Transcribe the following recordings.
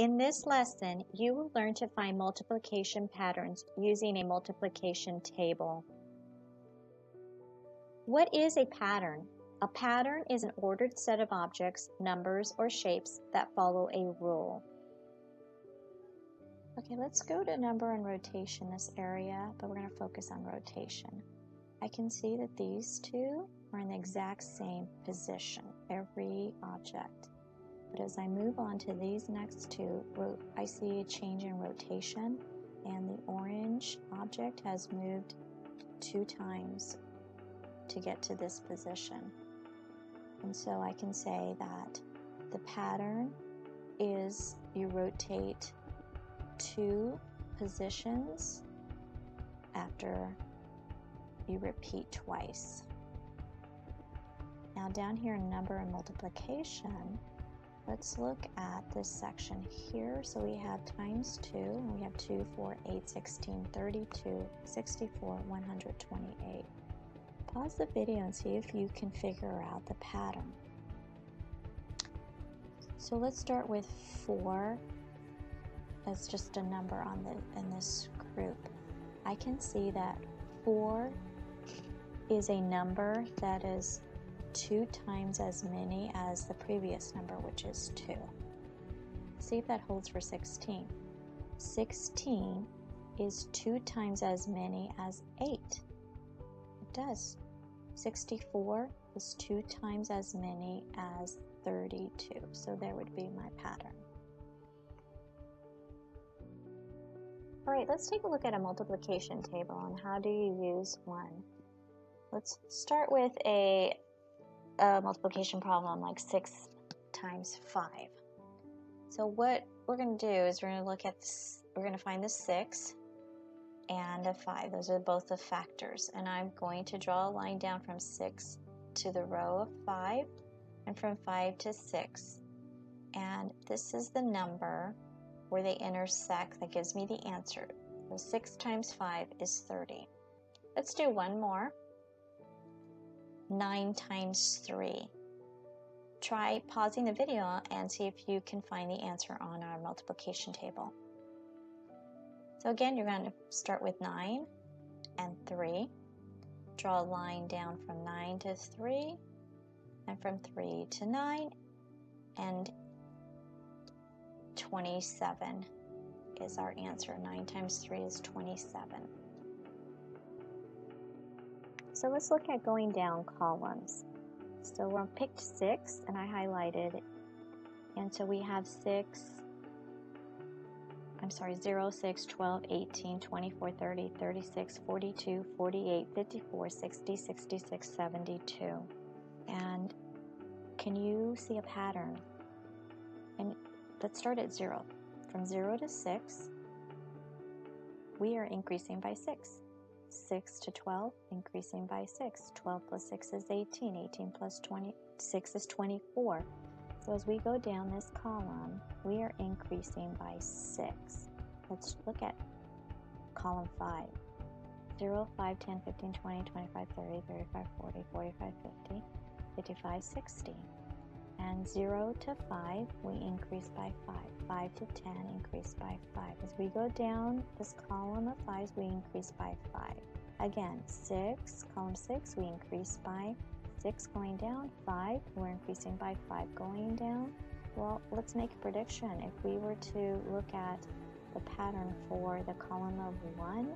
In this lesson, you will learn to find multiplication patterns using a multiplication table. What is a pattern? A pattern is an ordered set of objects, numbers, or shapes that follow a rule. Okay, let's go to number and rotation this area, but we're going to focus on rotation. I can see that these two are in the exact same position, every object. But as I move on to these next two, I see a change in rotation and the orange object has moved two times to get to this position. And so I can say that the pattern is you rotate two positions after you repeat twice. Now down here in number and multiplication, let's look at this section here. So we have times 2, and we have 2, 4, 8, 16, 32, 64, 128. Pause the video and see if you can figure out the pattern. So let's start with 4 as just a number on the in this group. I can see that 4 is a number that is two times as many as the previous number, which is 2. See if that holds for 16. 16 is two times as many as 8. It does. 64 is two times as many as 32. So there would be my pattern. All right, let's take a look at a multiplication table and how do you use one. Let's start with a a multiplication problem like 6 times 5. So what we're going to do is we're going to look at this, we're going to find the 6 and a 5. Those are both the factors. And I'm going to draw a line down from 6 to the row of 5 and from 5 to 6. And this is the number where they intersect that gives me the answer. So 6 times 5 is 30. Let's do one more. 9 times 3. Try pausing the video and see if you can find the answer on our multiplication table. So again, you're going to start with 9 and 3. Draw a line down from 9 to 3 and from 3 to 9 and 27 is our answer. 9 times 3 is 27. So let's look at going down columns. So we're on picked 6 and I highlighted and so we have 6 I'm sorry 0 6 12 18 24 30 36 42 48 54 60 66 72 and can you see a pattern? And let's start at 0 from 0 to 6 we are increasing by 6 6 to 12, increasing by 6. 12 plus 6 is 18. 18 plus 26 is 24. So as we go down this column, we are increasing by 6. Let's look at column 5. 0, 5, 10, 15, 20, 25, 30, 35, 40, 45, 50, 55, 60. And 0 to 5, we increase by 5. 5 to 10, increase by 5. As we go down this column of 5s, we increase by 5. Again, 6, column 6, we increase by 6 going down, 5, we're increasing by 5 going down. Well, let's make a prediction. If we were to look at the pattern for the column of 1,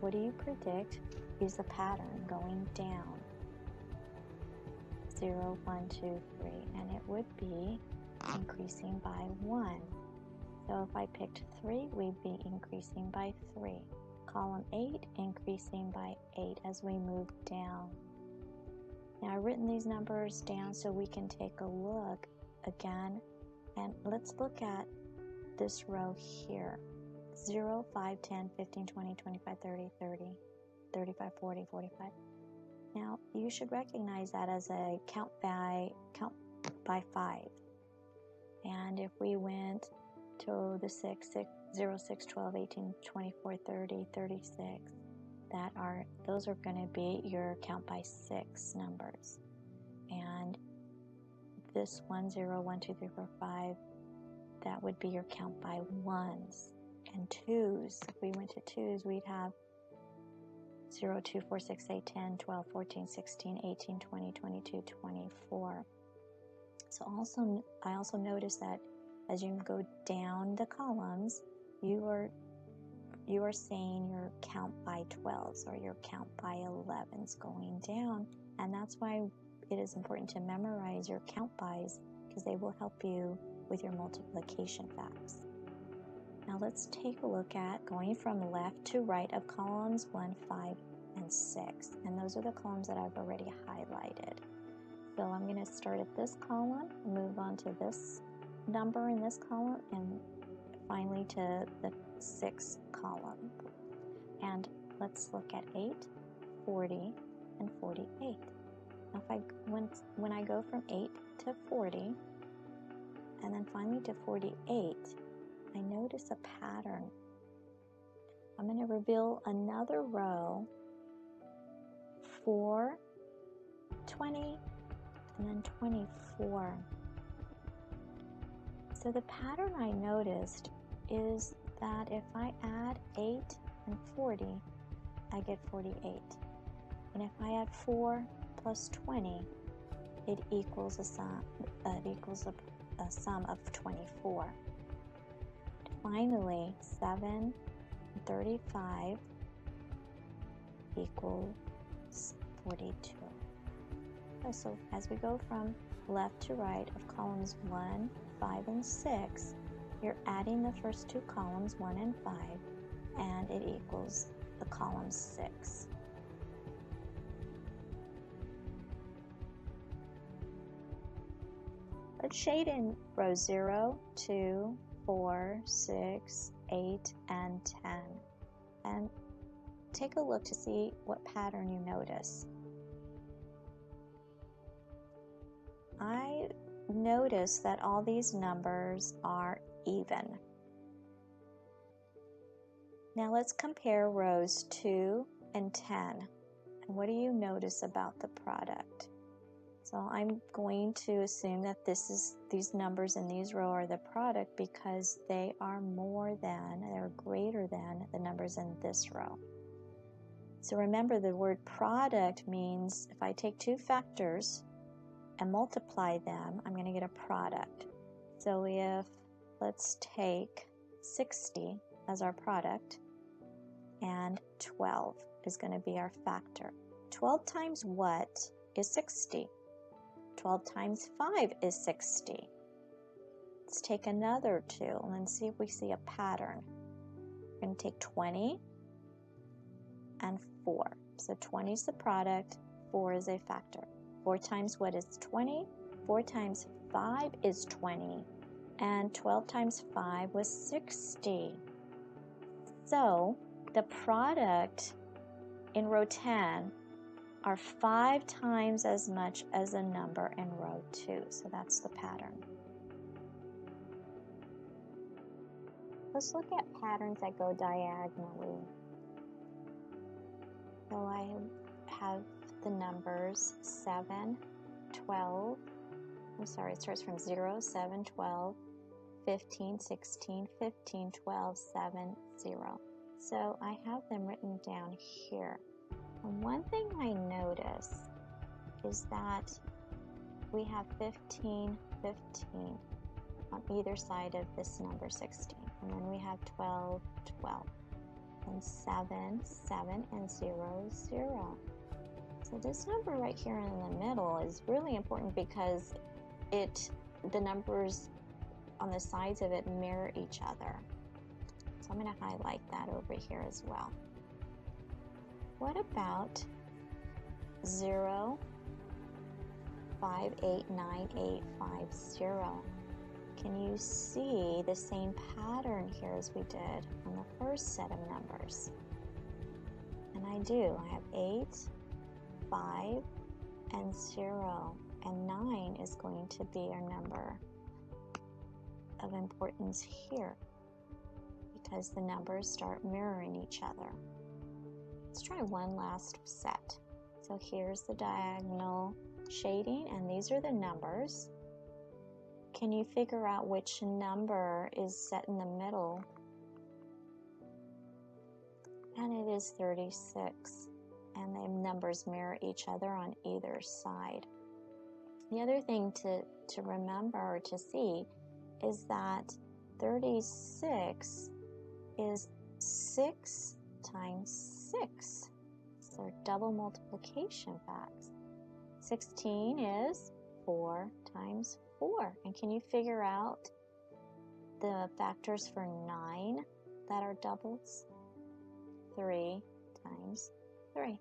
what do you predict is the pattern going down? 0, 1, 2, 3, and it would be increasing by 1. So if I picked 3, we'd be increasing by 3. Column 8, increasing by 8 as we move down. Now I've written these numbers down so we can take a look again. And let's look at this row here. 0, 5, 10, 15, 20, 25, 30, 30, 35, 40, 45. Now, you should recognize that as a count by count by 5. And if we went to the 6, 6 0, 6, 12, 18, 24, 30, 36, that are those are going to be your count by 6 numbers. And this 1, 0, 1, 2, 3, 4, 5 that would be your count by ones and twos. If we went to twos, we'd have 0, 2, 4, 6, 8, 10, 12, 14, 16, 18, 20, 22, 24. So also, I also noticed that as you go down the columns, you are you are seeing your count by 12s or your count by 11s going down, and that's why it is important to memorize your count bys because they will help you with your multiplication facts. Now let's take a look at going from left to right of columns 1, 5, and 6. And those are the columns that I've already highlighted. So I'm going to start at this column, move on to this number in this column, and finally to the 6th column. And let's look at 8, 40, and 48. Now if I, when, when I go from 8 to 40, and then finally to 48, I notice a pattern. I'm going to reveal another row, 4, 20, and then 24. So the pattern I noticed is that if I add 8 and 40, I get 48. And if I add 4 plus 20, it equals a sum, uh, it equals a a sum of 24. Finally, 7 and 35 equals 42. So as we go from left to right of columns 1, 5, and 6, you're adding the first two columns, 1 and 5, and it equals the column 6. Let's shade in row 0, 2, 4, 6, 8, and 10. And take a look to see what pattern you notice. I notice that all these numbers are even. Now let's compare rows 2 and 10. And what do you notice about the product? So I'm going to assume that this is these numbers in these row are the product because they are more than, they're greater than the numbers in this row. So remember the word product means if I take two factors and multiply them, I'm going to get a product. So if, let's take 60 as our product and 12 is going to be our factor. 12 times what is 60? 12 times 5 is 60. Let's take another 2 and see if we see a pattern. We're going to take 20 and 4. So 20 is the product, 4 is a factor. 4 times what is 20? 4 times 5 is 20. And 12 times 5 was 60. So the product in row 10 are five times as much as a number in row 2. So that's the pattern. Let's look at patterns that go diagonally. So I have the numbers 7, 12, I'm sorry, it starts from 0, 7, 12, 15, 16, 15, 12, 7, 0. So I have them written down here. One thing I notice is that we have 15, 15 on either side of this number 16. And then we have 12, 12. And 7, 7, and 0, 0. So this number right here in the middle is really important because it the numbers on the sides of it mirror each other. So I'm going to highlight that over here as well. What about 0, 5, 8, 9, 8, 5, 0? Can you see the same pattern here as we did on the first set of numbers? And I do. I have 8, 5, and 0. And 9 is going to be our number of importance here because the numbers start mirroring each other. Let's try one last set. So here's the diagonal shading, and these are the numbers. Can you figure out which number is set in the middle? And it is 36. And the numbers mirror each other on either side. The other thing to, to remember or to see is that 36 is 6 times 6. So double multiplication facts. 16 is 4 times 4. And can you figure out the factors for 9 that are doubles? 3 times 3.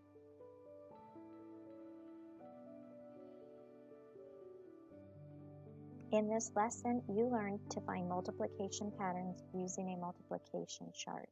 In this lesson, you learned to find multiplication patterns using a multiplication chart.